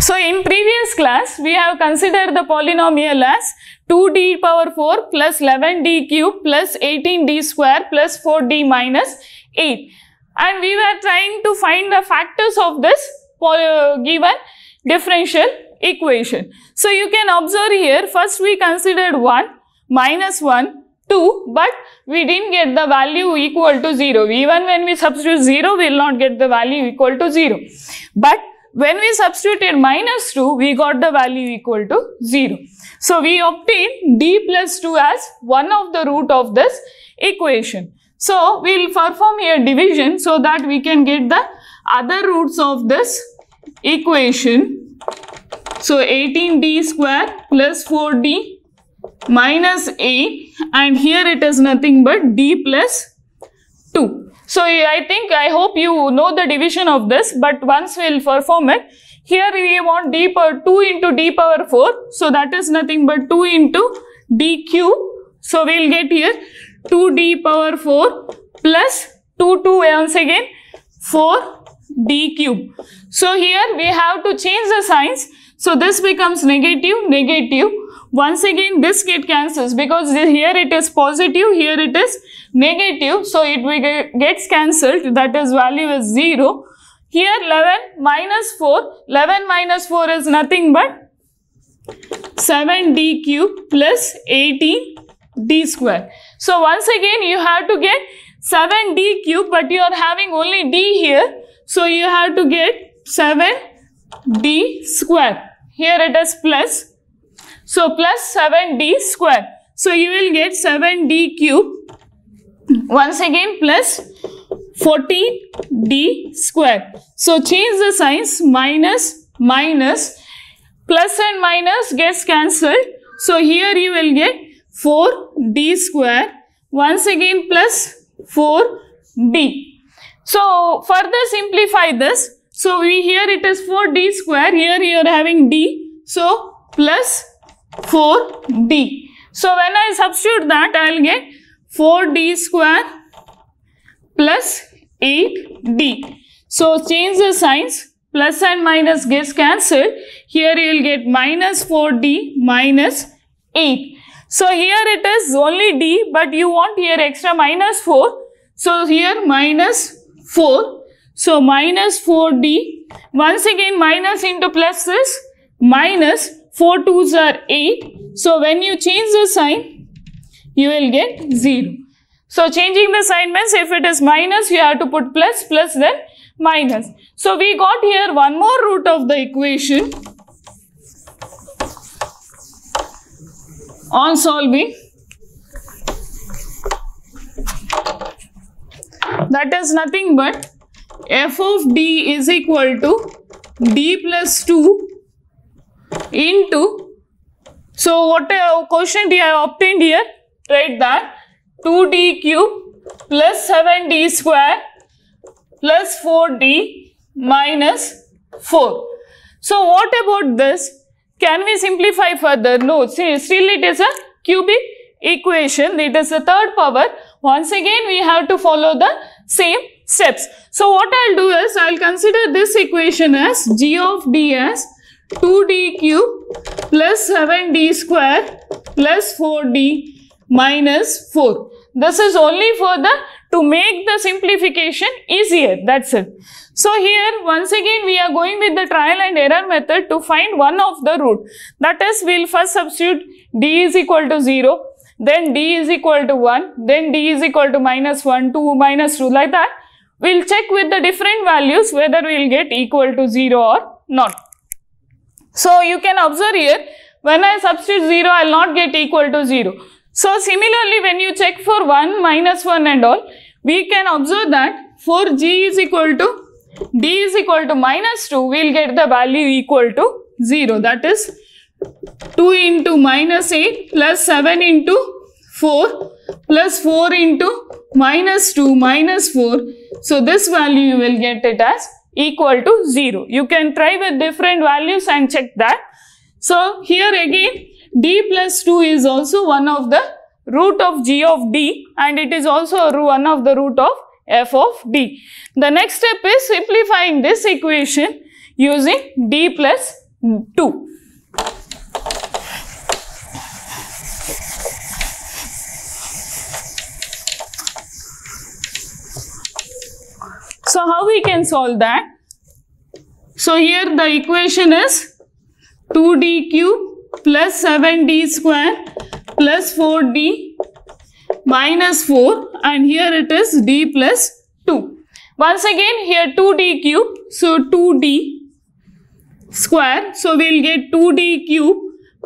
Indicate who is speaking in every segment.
Speaker 1: So in previous class, we have considered the polynomial as 2d power 4 plus 11d cube plus 18d square plus 4d minus 8. And we were trying to find the factors of this given differential equation. So you can observe here, first we considered 1, minus 1, 2, but we didn't get the value equal to 0. Even when we substitute 0, we will not get the value equal to 0. But when we substituted minus 2, we got the value equal to 0. So we obtain d plus 2 as one of the root of this equation. So we will perform here division so that we can get the other roots of this equation. So 18d square plus 4d minus minus a and here it is nothing but d plus 2. So I think, I hope you know the division of this, but once we'll perform it, here we want d power 2 into d power 4. So that is nothing but 2 into d cube. So we'll get here 2d power 4 plus 2 2 once again 4 d cube. So here we have to change the signs. So this becomes negative, negative. Once again this get cancels because here it is positive, here it is negative. So it gets cancelled. That is value is 0. Here 11 minus 4. 11 minus 4 is nothing but 7d cube plus 18d square. So once again you have to get 7d cube but you are having only d here. So you have to get 7d square. Here it is plus. So plus 7d square. So you will get 7d cube once again plus 14d square. So change the signs minus minus plus and minus gets cancelled. So here you will get 4d square once again plus 4d. So further simplify this. So we here it is 4d square. Here you are having d. So plus 4d. So when I substitute that I will get 4d square plus 8d. So change the signs. Plus and minus gets cancelled. Here you will get minus 4d minus 8. So here it is only d but you want here extra minus 4. So here minus 4. So minus 4d. Once again minus into plus is minus 4 twos are 8. So when you change the sign you will get 0. So changing the sign means if it is minus you have to put plus plus then minus. So we got here one more root of the equation on solving that is nothing but f of d is equal to d plus 2 into so what uh, quotient I have obtained here write that 2d cube plus 7d square plus 4d minus 4. So what about this? Can we simplify further? No, see, still it is a cubic equation. It is the third power. Once again, we have to follow the same steps. So what I'll do is, I'll consider this equation as g of d as 2d cube plus 7d square plus 4d minus 4. This is only for the to make the simplification easier. That's it. So here once again we are going with the trial and error method to find one of the root. That is we'll first substitute d is equal to 0, then d is equal to 1, then d is equal to minus 1, 2, minus 2 like that. We'll check with the different values whether we'll get equal to 0 or not. So you can observe here when I substitute 0 I will not get equal to 0. So similarly when you check for 1 minus 1 and all we can observe that for g is equal to d is equal to minus 2 we will get the value equal to 0 that is 2 into minus 8 plus 7 into 4 plus 4 into minus 2 minus 4. So this value you will get it as equal to 0. You can try with different values and check that. So here again d plus 2 is also one of the root of g of d and it is also one of the root of f of d. The next step is simplifying this equation using d plus 2. So how we can solve that? So here the equation is 2d cube plus 7d square plus 4d minus 4 and here it is d plus 2. Once again here 2d cube so 2d square so we'll get 2d cube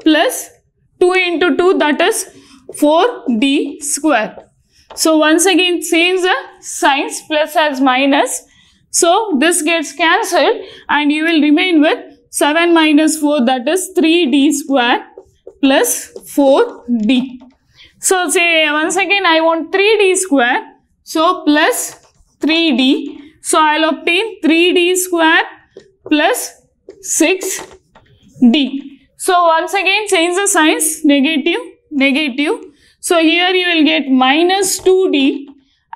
Speaker 1: plus 2 into 2 that is 4d square. So once again change the signs plus as minus. So this gets cancelled and you will remain with 7 minus 4 that is 3d square plus 4d. So say once again I want 3d square. So plus 3d. So I'll obtain 3d square plus 6d. So once again change the signs negative negative so here you will get minus 2d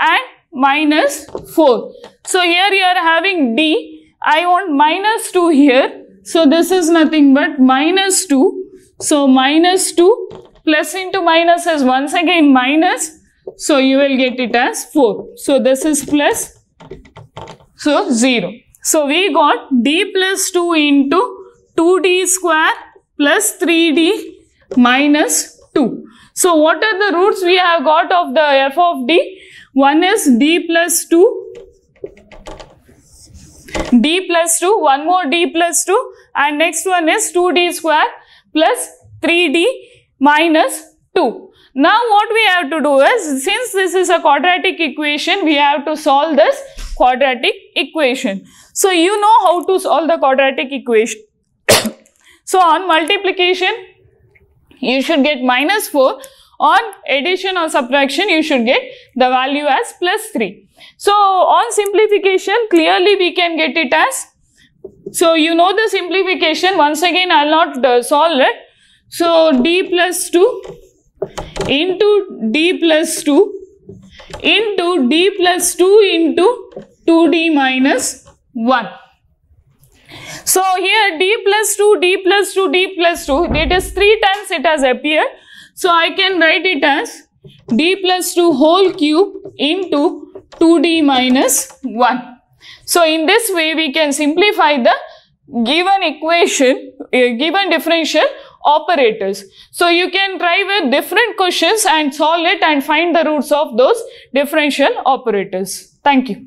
Speaker 1: and minus 4. So here you are having d. I want minus 2 here. So this is nothing but minus 2. So minus 2 plus into minus is once again minus. So you will get it as 4. So this is plus. So 0. So we got d plus 2 into 2d square plus 3d minus 2. So what are the roots we have got of the f of d? One is d plus 2, d plus 2, one more d plus 2 and next one is 2d square plus 3d minus 2. Now what we have to do is, since this is a quadratic equation, we have to solve this quadratic equation. So you know how to solve the quadratic equation. so on multiplication, you should get minus 4. On addition or subtraction, you should get the value as plus 3. So on simplification, clearly we can get it as, so you know the simplification, once again I will not uh, solve it. So d plus 2 into d plus 2 into d plus 2 into 2d minus 1. So here d plus 2, d plus 2, d plus 2, it is 3 times it has appeared. So I can write it as d plus 2 whole cube into 2d minus 1. So in this way we can simplify the given equation, uh, given differential operators. So you can try with different questions and solve it and find the roots of those differential operators. Thank you.